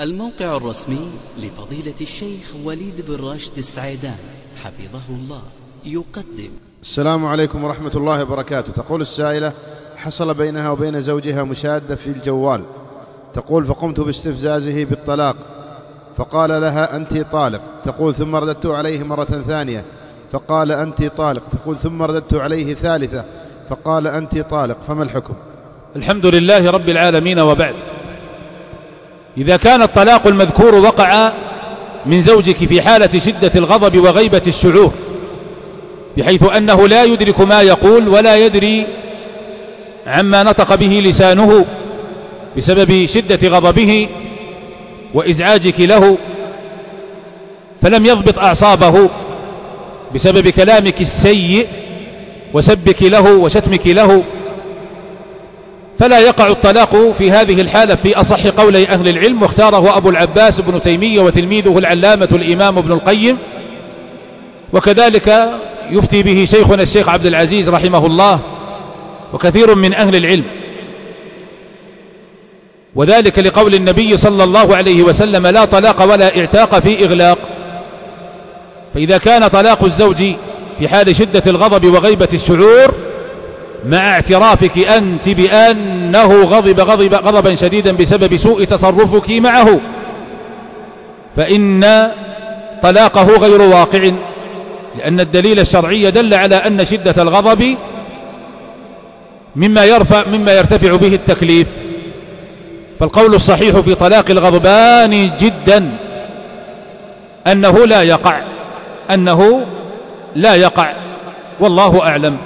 الموقع الرسمي لفضيلة الشيخ وليد بن راشد السعيدان حفظه الله. يقدم. السلام عليكم ورحمة الله وبركاته. تقول السائلة حصل بينها وبين زوجها مشادة في الجوال. تقول فقمت باستفزازه بالطلاق. فقال لها أنت طالق. تقول ثم رددت عليه مرة ثانية. فقال أنت طالق. تقول ثم رددت عليه ثالثة. فقال أنت طالق. فما الحكم؟ الحمد لله رب العالمين وبعد. إذا كان الطلاق المذكور وقع من زوجك في حالة شدة الغضب وغيبة الشعور بحيث أنه لا يدرك ما يقول ولا يدري عما نطق به لسانه بسبب شدة غضبه وإزعاجك له فلم يضبط أعصابه بسبب كلامك السيء وسبك له وشتمك له فلا يقع الطلاق في هذه الحالة في أصح قولي أهل العلم واختاره أبو العباس بن تيمية وتلميذه العلامة الإمام ابن القيم. وكذلك يفتي به شيخنا الشيخ عبد العزيز رحمه الله وكثير من أهل العلم. وذلك لقول النبي صلى الله عليه وسلم لا طلاق ولا اعتاق في إغلاق فإذا كان طلاق الزوج في حال شدة الغضب وغيبة الشعور مع اعترافك أنت بأنه غضب غضب غضبا شديدا بسبب سوء تصرفك معه. فإن طلاقه غير واقع لأن الدليل الشرعي دل على أن شدة الغضب مما يرفع مما يرتفع به التكليف. فالقول الصحيح في طلاق الغضبان جدا أنه لا يقع أنه لا يقع. والله أعلم.